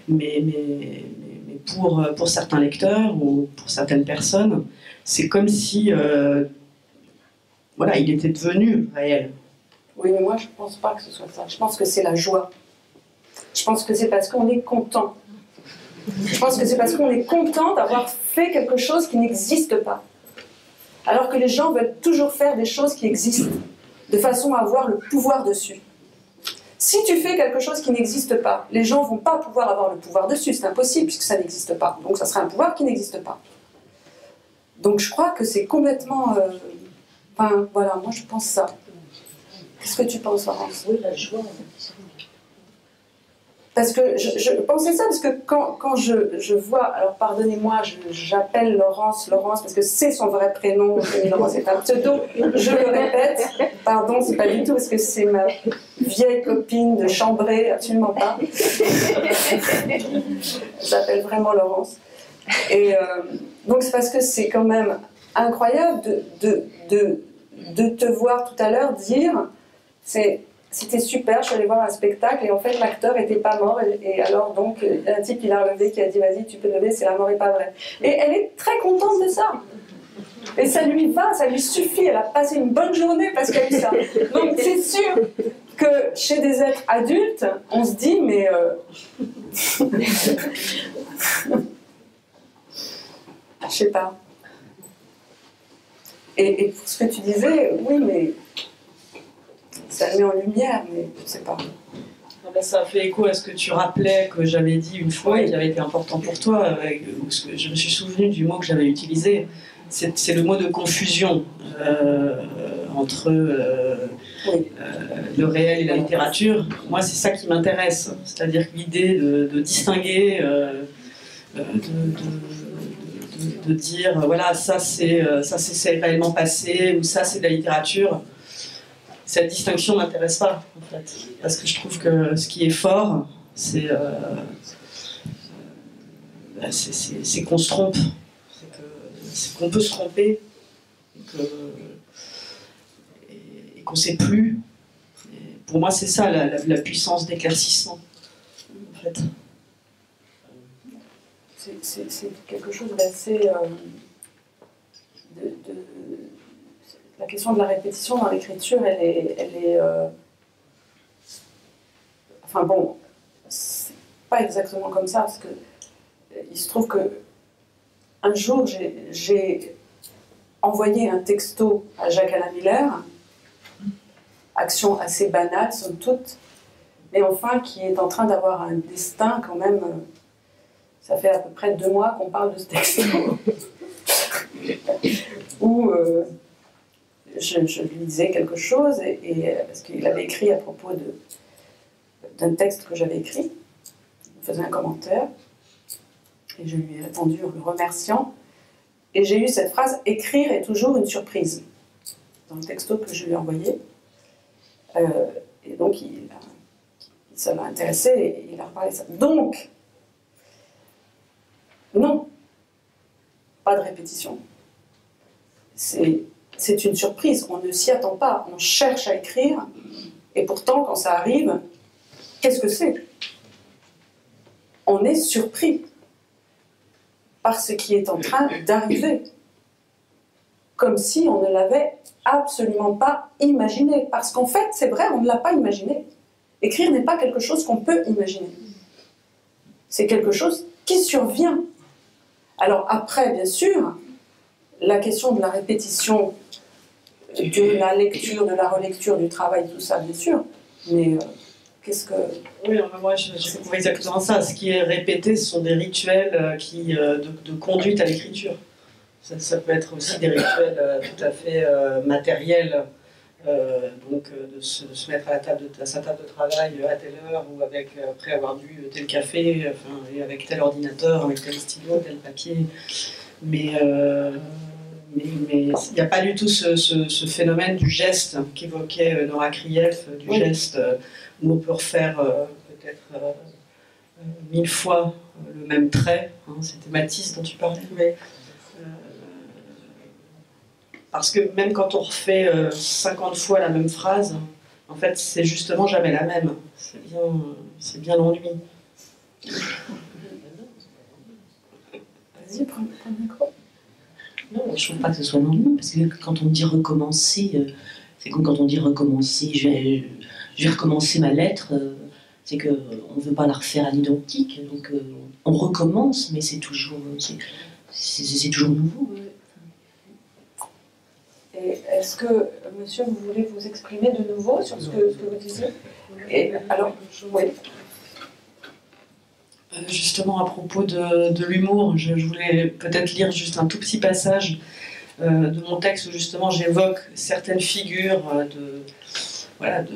mais, pour, pour certains lecteurs ou pour certaines personnes, c'est comme si euh, voilà, il était devenu réel. Oui, mais moi je ne pense pas que ce soit ça. Je pense que c'est la joie. Je pense que c'est parce qu'on est content. Je pense que c'est parce qu'on est content d'avoir fait quelque chose qui n'existe pas. Alors que les gens veulent toujours faire des choses qui existent, de façon à avoir le pouvoir dessus. Si tu fais quelque chose qui n'existe pas, les gens vont pas pouvoir avoir le pouvoir dessus, c'est impossible puisque ça n'existe pas. Donc ça sera un pouvoir qui n'existe pas. Donc je crois que c'est complètement... Euh, enfin voilà, moi je pense ça. Qu'est-ce que tu penses, Laurence? Oui, la joie. Parce que je, pensais ça, parce que quand, quand je, je, vois, alors pardonnez-moi, j'appelle Laurence Laurence parce que c'est son vrai prénom, Laurence est un pseudo, je le répète, pardon, c'est pas du tout parce que c'est ma vieille copine de chambrée, absolument pas. J'appelle vraiment Laurence. Et euh, donc c'est parce que c'est quand même incroyable de, de, de, de te voir tout à l'heure dire, c'est c'était super, je suis allée voir un spectacle et en fait l'acteur n'était pas mort et, alors donc un type il a relevé qui a dit vas-y tu peux lever, c'est la mort est pas vraie. Et elle est très contente de ça. Et ça lui va, ça lui suffit, elle a passé une bonne journée parce qu'elle a eu ça. Donc c'est sûr que chez des êtres adultes, on se dit mais... Euh... je sais pas. Et, et pour ce que tu disais, oui mais ça le met en lumière, mais je sais pas. Ah bah, ça fait écho à ce que tu rappelais que j'avais dit une fois et qui avait été important pour toi. je me suis souvenu du mot que j'avais utilisé. C'est le mot de confusion euh, entre euh, euh, le réel et la littérature. Moi, c'est ça qui m'intéresse. C'est-à-dire l'idée de, distinguer, de, de, dire voilà, ça c'est réellement passé ou ça c'est de la littérature cette distinction m'intéresse pas, en fait. Parce que je trouve que ce qui est fort, c'est euh, bah, qu'on se trompe. C'est qu'on peut se tromper. Et qu'on sait plus. Pour moi, c'est ça la, puissance d'éclaircissement. En fait. C'est- quelque chose d'assez. euh, de- la question de la répétition dans l'écriture, elle est. Elle est euh, enfin bon, c'est pas exactement comme ça, parce que euh, il se trouve que un jour, j'ai- envoyé un texto à Jacques Alain Miller, action assez banale, somme toute, mais enfin qui est en train d'avoir un destin quand même. euh, ça fait à peu près deux mois qu'on parle de ce euh, je, lui disais quelque chose, et, euh, parce qu'il avait écrit à propos d'un texte que j'avais écrit. Il faisait un commentaire. Et je lui ai répondu en le remerciant. Et j'ai eu cette phrase Écrire est toujours une surprise dans le texto que je lui ai envoyé. Euh, et donc, ça m'a intéressé et il a reparlé ça. Donc, non, pas de répétition. C'est c'est une surprise, on ne s'y attend pas, on cherche à écrire, et pourtant, quand ça arrive, qu'est-ce que c'est? On est surpris par ce qui est en train d'arriver, comme si on ne l'avait absolument pas imaginé, parce qu'en fait, c'est vrai, on ne l'a pas imaginé. Écrire n'est pas quelque chose qu'on peut imaginer. C'est quelque chose qui survient. Alors après, bien sûr, la question de la répétition, de la lecture, de la relecture, du travail, tout ça, bien sûr. Mais euh, qu'est-ce que... Oui, moi je- j'ai trouvé exactement ça. Ce qui est répété, ce sont des rituels euh, qui, euh, de, de conduite à l'écriture. Ça, ça peut être aussi des rituels euh, tout à fait euh, matériels. euh, donc euh, de se, de se mettre à, la table de, à sa table de travail à telle heure ou avec, après avoir bu tel café, enfin, et avec tel ordinateur, avec tel stylo, tel papier. Mais euh, mais il n'y a pas du tout ce, ce- ce phénomène du geste qu'évoquait euh, Nora Krief, du Oui. geste euh, où on peut refaire euh, peut-être euh, euh, mille fois euh, le même trait. hein, C'était Matisse dont tu parlais. Mais, euh, parce que même quand on refait euh, 50 fois la même phrase, en fait, c'est justement jamais la même. C'est bien, c'est bien l'ennui. Vas-y, prends, prends le micro. Non, je trouve pas que ce soit l'ennui, parce que quand on dit recommencer, euh, c'est comme quand on dit recommencer, je vais, recommencer ma lettre, euh, c'est qu'on ne veut pas la refaire à l'identique, donc euh, on recommence, mais c'est toujours, c'est, toujours nouveau. Est-ce que, monsieur, vous voulez vous exprimer de nouveau sur ce que, ce que vous disiez? Et alors, oui. Euh, Justement, à propos de, l'humour, je, voulais peut-être lire juste un tout petit passage euh, de mon texte où justement j'évoque certaines figures euh,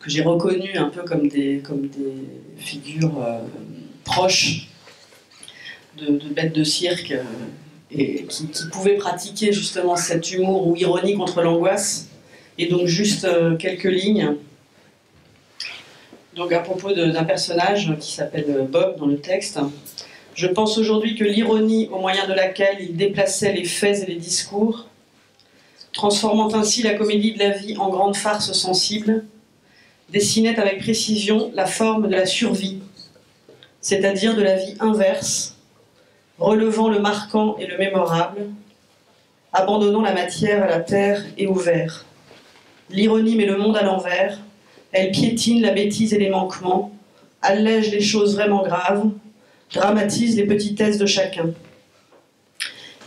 que j'ai reconnues un peu comme des, figures proches de, bêtes de cirque et qui, pouvaient pratiquer justement cet humour ou ironie contre l'angoisse. Et donc juste quelques lignes. Donc à propos d'un personnage qui s'appelle Bob dans le texte, je pense aujourd'hui que l'ironie au moyen de laquelle il déplaçait les faits et les discours, transformant ainsi la comédie de la vie en grande farce sensible, dessinait avec précision la forme de la survie, c'est-à-dire de la vie inverse, relevant le marquant et le mémorable, abandonnant la matière à la terre et au. L'ironie met le monde à l'envers, elle piétine la bêtise et les manquements, allège les choses vraiment graves, dramatise les petitesses de chacun.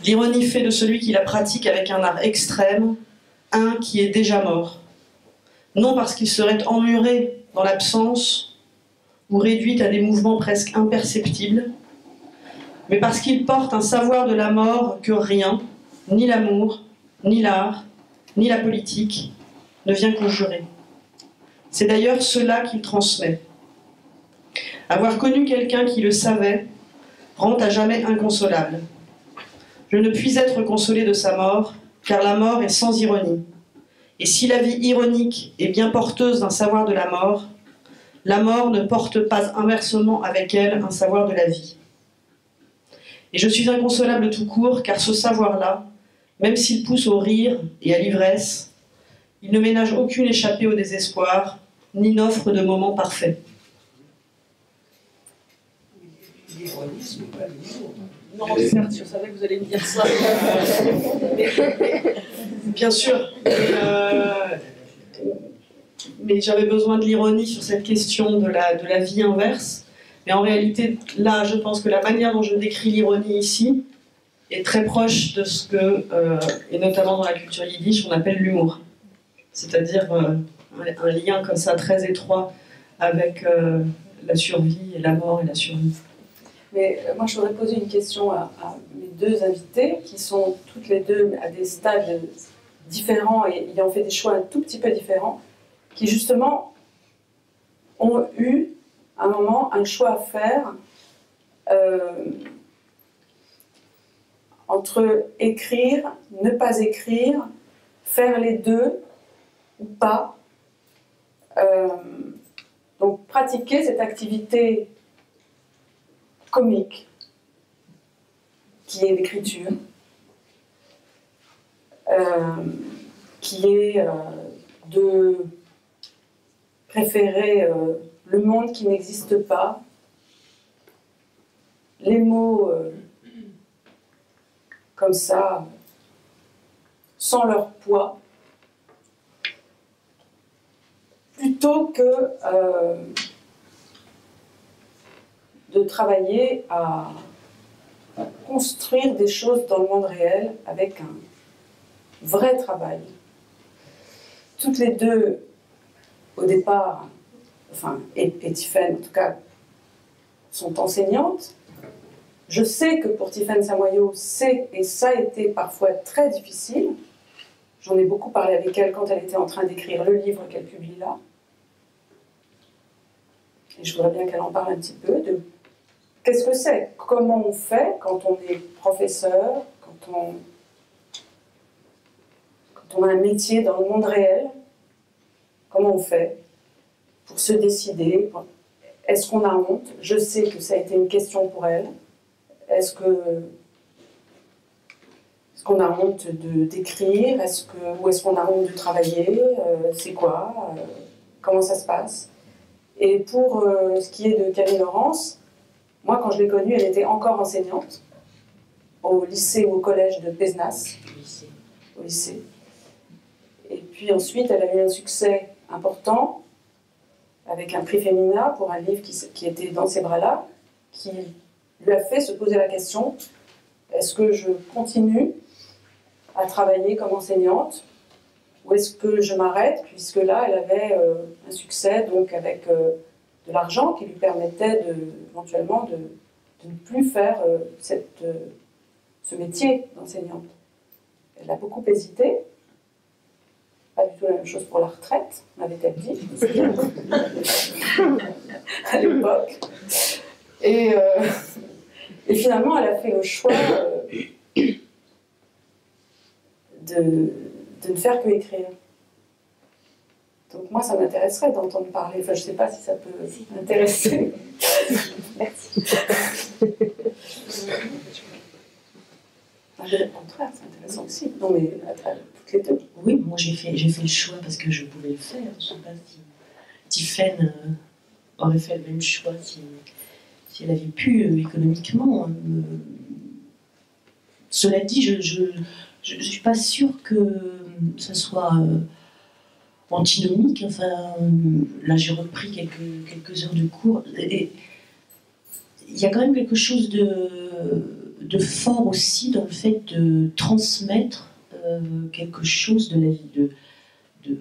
L'ironie fait de celui qui la pratique avec un art extrême un qui est déjà mort. Non parce qu'il serait emmuré dans l'absence ou réduit à des mouvements presque imperceptibles, mais parce qu'il porte un savoir de la mort que rien, ni l'amour, ni l'art, ni la politique, ne vient conjurer. C'est d'ailleurs cela qu'il transmet. Avoir connu quelqu'un qui le savait rend à jamais inconsolable. Je ne puis être consolé de sa mort, car la mort est sans ironie. Et si la vie ironique est bien porteuse d'un savoir de la mort, la mort ne porte pas inversement avec elle un savoir de la vie. Et je suis inconsolable tout court, car ce savoir-là, même s'il pousse au rire et à l'ivresse, il ne ménage aucune échappée au désespoir, ni n'offre de moment parfait. Non, certes, je savais que vous allez me dire ça. Bien sûr. Euh, mais j'avais besoin de l'ironie sur cette question de la, de la vie inverse. Mais en réalité, là, je pense que la manière dont je décris l'ironie ici est très proche de ce que, euh, et notamment dans la culture yiddish, on appelle l'humour. C'est-à-dire euh, un, lien comme ça très étroit avec la survie et la mort et la survie. Mais euh, moi, je voudrais poser une question à, mes deux invités, qui sont toutes les deux à des stades différents et ayant fait des choix un tout petit peu différents, qui justement ont eu un moment un choix à faire euh, entre écrire, ne pas écrire, faire les deux ou pas. Euh, donc pratiquer cette activité comique, qui est l'écriture, euh, qui est euh, de préférer le monde qui n'existe pas, les mots comme ça, sans leur poids, plutôt que de travailler à construire des choses dans le monde réel avec un vrai travail. Toutes les deux, au départ, enfin, et, et en tout cas, sont enseignantes. Je sais que pour Tiffaine Samoyo, c'est, et ça a été parfois très difficile. J'en ai beaucoup parlé avec elle quand elle était en train d'écrire le livre qu'elle publie là. Et je voudrais bien qu'elle en parle un petit peu de Qu'est-ce que c'est Comment on fait quand on est professeur, quand on, quand on a un métier dans le monde réel Comment on fait pour se décider Est-ce qu'on a honte? Je sais que ça a été une question pour elle. Est-ce que est-ce qu'on a honte de d'écrire Est-ce que ou est-ce qu'on a honte de travailler euh, C'est quoi euh, Comment ça se passe Et pour euh, ce qui est de Camille Laurence, moi, quand je l'ai connue, elle était encore enseignante au lycée ou au collège de Pesnas. Au lycée. Et puis ensuite, elle a eu un succès important avec un prix féminin pour un livre qui, qui était dans ses bras-là, qui lui a fait se poser la question est-ce que je continue à travailler comme enseignante ou est-ce que je m'arrête puisque là, elle avait euh, un succès donc avec euh, de l'argent qui lui permettait de, éventuellement de, ne plus faire euh, cette, ce métier d'enseignante. Elle a beaucoup hésité. Pas du tout la même chose pour la retraite, m'avait-elle dit, à l'époque. Et, et, finalement, elle a fait le choix de, de ne faire que écrire. Donc moi, ça m'intéresserait d'entendre parler. Enfin, je ne sais pas si ça peut m'intéresser. Merci. Au contraire, c'est intéressant aussi. Non, mais toutes les deux. Oui, moi j'ai fait, j'ai fait le choix parce que je pouvais le faire. Je ne sais pas si Tiffaine euh, aurait fait le même choix si, si elle avait pu euh, économiquement. Euh, cela dit, je ne suis pas sûre que ça soit antinomique. Enfin, là, j'ai repris quelques, quelques heures de cours. Il y a quand même quelque chose de, de fort aussi dans le fait de transmettre euh, quelque chose de, de, de,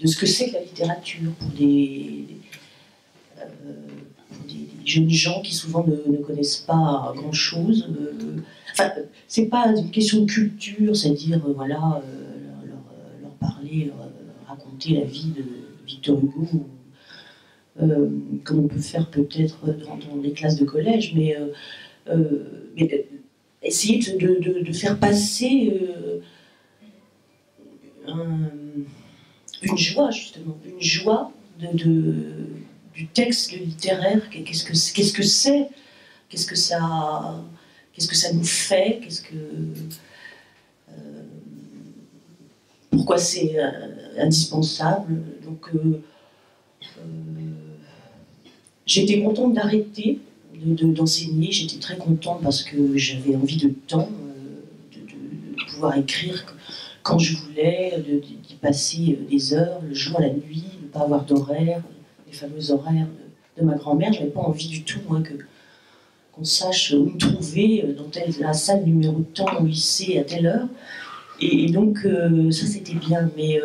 de ce que c'est que la littérature pour euh, des, jeunes gens qui souvent ne, connaissent pas grand-chose. Euh, enfin, c'est pas une question de culture, c'est-à-dire, voilà, leur, leur, parler, la vie de Victor Hugo, euh, comme on peut faire peut-être dans, les classes de collège, mais, euh, euh, essayer de, faire passer une joie, justement, une joie de, du texte littéraire. Qu'est-ce que c'est Qu'est-ce que c'est Qu'est-ce que ça Qu'est-ce que ça nous fait Qu'est-ce que euh, pourquoi c'est indispensable Donc j'étais contente d'arrêter d'enseigner. J'étais très contente parce que j'avais envie de temps, euh, de, pouvoir écrire quand je voulais, d'y passer euh, des heures, le jour, la nuit, de ne pas avoir d'horaire, les fameux horaires de, ma grand-mère. Je n'avais pas envie du tout, moi, que qu'on sache où me trouver, euh, dans telle, la salle numéro de temps au lycée à telle heure. Et, donc, ça, c'était bien. Mais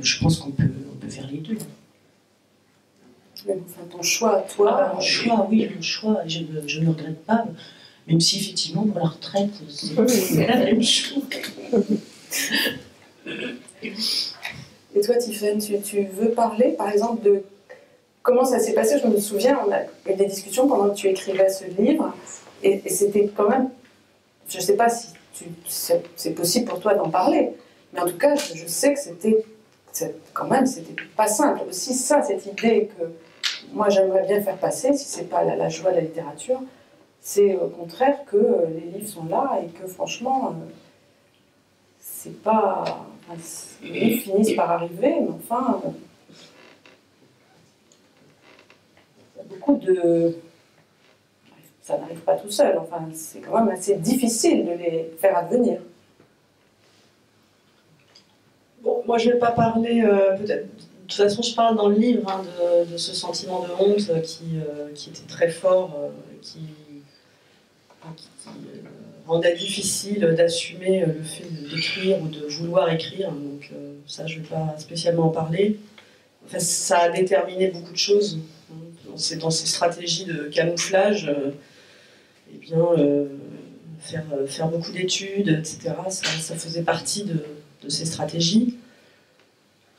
je pense qu'on peut, on peut faire les deux ton choix, toi. Ah, mon choix, oui, mon choix, je, ne le regrette pas. Même si effectivement, pour la retraite, c'est la même chose. Et toi, Tiffany, tu, veux parler, par exemple, de comment ça s'est passé? Je me souviens, on a eu des discussions pendant que tu écrivais ce livre, et, c'était quand même, je ne sais pas si c'est possible pour toi d'en parler, mais en tout cas, je, sais que c'était quand même, c'était pas simple. Aussi ça, cette idée que moi j'aimerais bien faire passer, si c'est pas la, joie de la littérature, c'est au contraire que euh, les livres sont là et que franchement, euh, c'est pas. Livres finissent par arriver, mais enfin. Euh, beaucoup de. Ça n'arrive pas tout seul, enfin, c'est quand même assez difficile de les faire advenir. Bon, moi je ne vais pas parler peut-être de toute façon, je parle dans le livre hein, de, ce sentiment de honte qui, euh, qui était très fort, euh, qui, euh, rendait difficile d'assumer le fait d'écrire ou de vouloir écrire. Donc ça, je ne vais pas spécialement en parler. Enfin, ça a déterminé beaucoup de choses. C'est dans ces stratégies de camouflage, eh bien, faire, faire beaucoup d'études, etc. Ça, faisait partie de, de ces stratégies.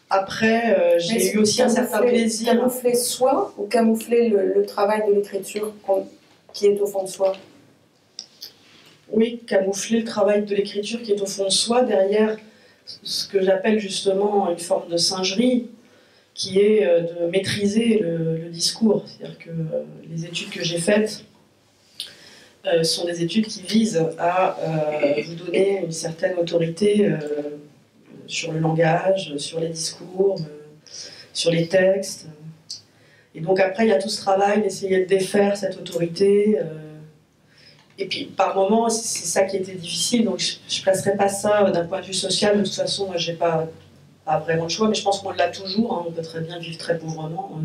Après, euh, j'ai eu aussi un certain plaisir. Camoufler soi ou camoufler le, travail de l'écriture qui est au fond de soi? Oui, camoufler le travail de l'écriture qui est au fond de soi derrière ce que j'appelle justement une forme de singerie qui est euh, de maîtriser le, discours. C'est-à-dire que euh, les études que j'ai faites sont des études qui visent à vous donner une certaine autorité sur le langage, sur les discours, euh, sur les textes. Et donc après, il y a tout ce travail d'essayer de défaire cette autorité. Euh, et puis par moments, c'est ça qui était difficile. Donc je ne placerai pas ça d'un point de vue social. De toute façon, moi, j'ai pas, pas vraiment le choix, mais je pense qu'on l'a toujours. Hein. On peut très bien vivre très pauvrement.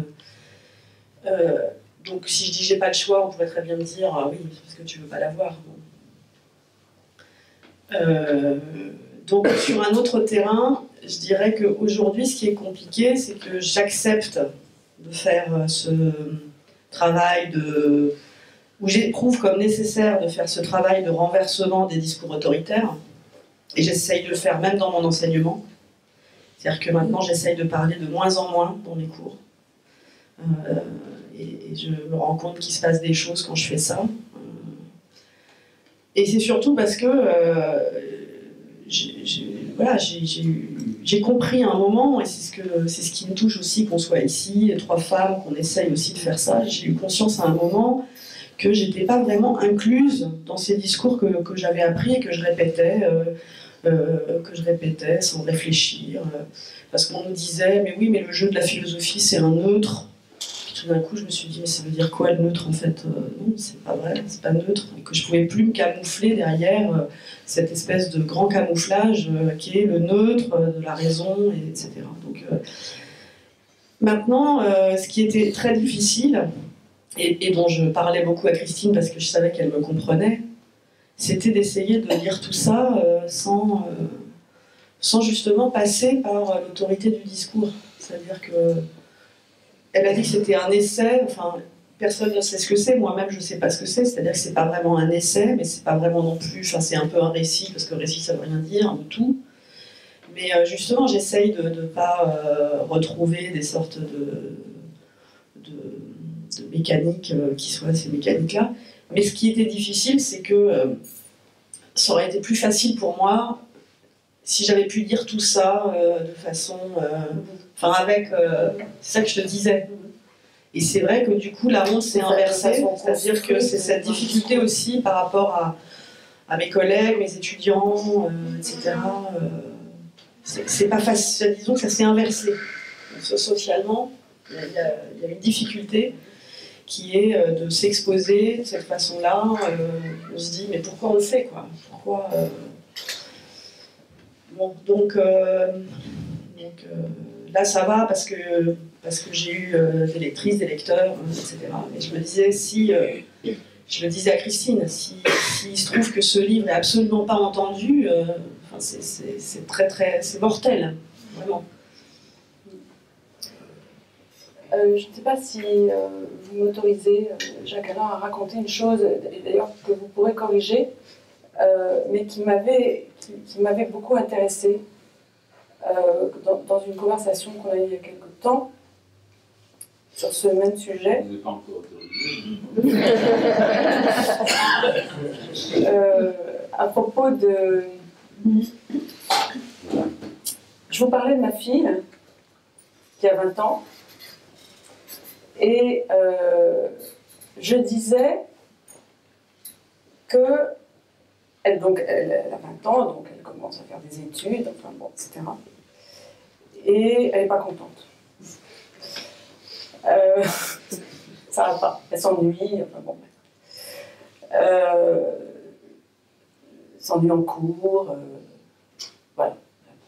Euh, donc si je dis j'ai pas le choix, on pourrait très bien me dire ah oui, parce que tu veux pas l'avoir. Euh, donc sur un autre terrain, je dirais qu'aujourd'hui, ce qui est compliqué, c'est que j'accepte de faire euh, ce travail de où j'éprouve comme nécessaire de faire ce travail de renversement des discours autoritaires. Et j'essaye de le faire même dans mon enseignement. C'est-à-dire que maintenant, j'essaye de parler de moins en moins dans mes cours. Euh, et, je me rends compte qu'il se passe des choses quand je fais ça. Euh, et c'est surtout parce que j'ai compris à un moment, et c'est ce, ce qui me touche aussi qu'on soit ici, trois femmes, qu'on essaye aussi de faire ça, j'ai eu conscience à un moment que j'étais pas vraiment incluse dans ces discours que, que j'avais appris et que je répétais, euh, euh, que je répétais sans réfléchir, euh, parce qu'on me disait, mais oui, mais le jeu de la philosophie, c'est un neutre, tout d'un coup, je me suis dit, mais ça veut dire quoi le neutre en fait Non, c'est pas vrai, c'est pas neutre. Et que je pouvais plus me camoufler derrière cette espèce de grand camouflage qui est le neutre de la raison, etc. Donc, maintenant, ce qui était très difficile, et, dont je parlais beaucoup à Christine parce que je savais qu'elle me comprenait, c'était d'essayer de lire tout ça sans, sans justement passer par l'autorité du discours. C'est-à-dire que elle a dit que c'était un essai, enfin, personne ne sait ce que c'est, moi-même je ne sais pas ce que c'est, c'est-à-dire que c'est pas vraiment un essai, mais c'est pas vraiment non plus, enfin, c'est un peu un récit, parce que récit ça veut rien dire, de tout. Mais euh, justement, j'essaye de ne pas euh, retrouver des sortes de, de, mécaniques euh, qui soient ces mécaniques-là. Mais ce qui était difficile, c'est que ça aurait été plus facile pour moi si j'avais pu dire tout ça euh, de façon. euh, Enfin, avec. euh, c'est ça que je te disais. Et c'est vrai que du coup, la honte s'est inversée. C'est-à-dire que c'est cette difficulté aussi par rapport à, à mes collègues, mes étudiants, euh, etc. euh, c'est pas facile. Disons que ça s'est inversé. So- Socialement, y a- il y a une difficulté qui est euh, de s'exposer de cette façon-là. euh, on se dit, mais pourquoi on le fait quoi? Pourquoi euh, Bon, donc, donc là, ça va parce que, parce que j'ai eu des lectrices, des lecteurs, etc. Mais je me disais, si, je le disais à Christine, si, s'il se trouve que ce livre n'est absolument pas entendu, c'est très, très, c'est mortel, vraiment. Euh, je ne sais pas si euh, vous m'autorisez, euh, Jacques Alain, à raconter une chose, d'ailleurs que vous pourrez corriger, euh, mais qui m'avait, qui, qui m'avait beaucoup intéressée dans, dans une conversation qu'on a eue il y a quelque temps sur ce même sujet. Vous pas encore autorisé. À propos de. Je vous parlais de ma fille qui a 20 ans et euh, je disais que elle, donc, elle, a 20 ans, donc elle commence à faire des études, enfin bon, etc. Et elle n'est pas contente. Euh, ça va pas, elle s'ennuie, enfin bon. Euh, s'ennuie en cours, euh, voilà,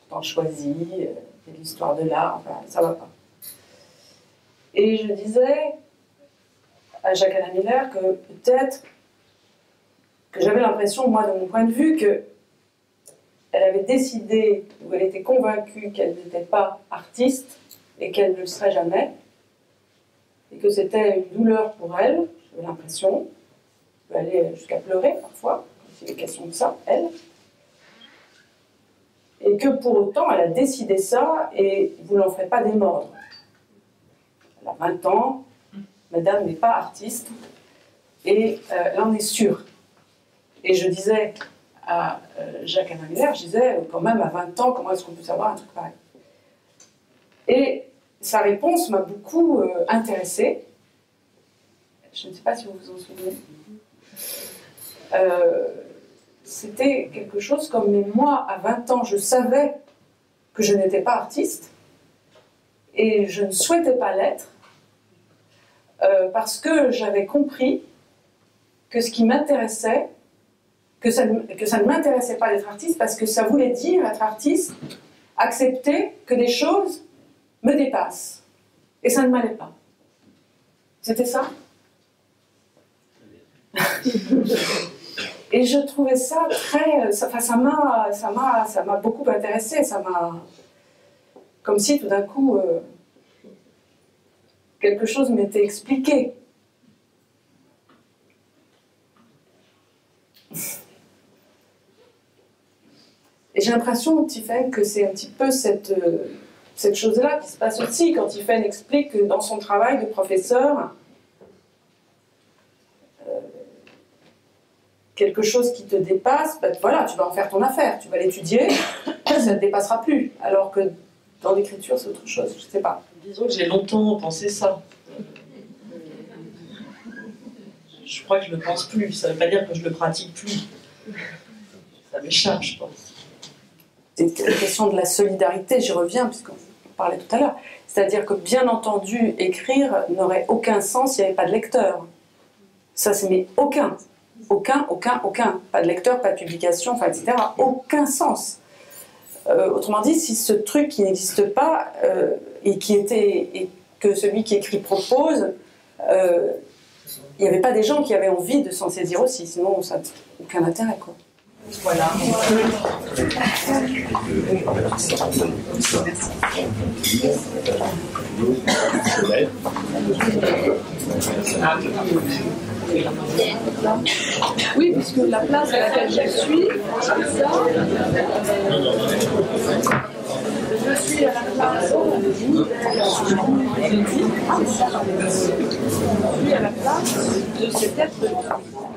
pourtant choisi, il y a l'histoire de l'art, enfin, ça va pas. Et je disais à Jacques Alain Miller que peut-être que j'avais l'impression, moi, de mon point de vue, que elle avait décidé, ou elle était convaincue qu'elle n'était pas artiste et qu'elle ne le serait jamais, et que c'était une douleur pour elle, j'avais l'impression, peut aller jusqu'à pleurer parfois, quand il est question de ça, elle. Et que pour autant, elle a décidé ça et vous n'en ferez pas démordre. Elle a 20 ans, madame n'est pas artiste, et euh, là on est sûr. Et je disais à euh, Jacques Alain je disais, quand même à 20 ans, comment est-ce qu'on peut savoir un truc pareil? Et sa réponse m'a beaucoup euh, intéressée. Je ne sais pas si vous vous en souvenez. Euh, c'était quelque chose comme, mais moi, à 20 ans, je savais que je n'étais pas artiste et je ne souhaitais pas l'être euh, parce que j'avais compris que ce qui m'intéressait, que ça, ne- ça m'intéressait pas d'être artiste parce que ça voulait dire, être artiste, accepter que des choses me dépassent. Et ça ne m'allait pas. C'était ça? Et je trouvais ça très. Ça ça m'a ça ça m'a beaucoup intéressé. Ça m'a. Comme si tout d'un coup, euh, quelque chose m'était expliqué. Et j'ai l'impression, Tiffen, que c'est un petit peu cette, euh, cette chose-là qui se passe aussi quand Tiffen explique que dans son travail de professeur, euh, quelque chose qui te dépasse, ben voilà, tu vas en faire ton affaire, tu vas l'étudier, ça ne te dépassera plus. Alors que dans l'écriture, c'est autre chose, je ne sais pas. Disons que j'ai longtemps pensé ça. Je crois que je le pense plus. Ça ne veut pas dire que je le pratique plus. Ça m'échappe, je pense. C'est la question de la solidarité, j'y reviens, puisqu'on parlait tout à l'heure. C'est-à-dire que, bien entendu, écrire n'aurait aucun sens s'il n'y avait pas de lecteur. Ça, c'est mais aucun. Aucun, aucun, aucun. Pas de lecteur, pas de publication, enfin, etc. Aucun sens. Euh, autrement dit, si ce truc qui n'existe pas euh, et qui était et que celui qui écrit propose, euh, il n'y avait pas des gens qui avaient envie de s'en saisir aussi, sinon ça n'a aucun intérêt. Quoi. Voilà. Oui, puisque la place à laquelle je suis, c'est ça. Suis à la place de cet être.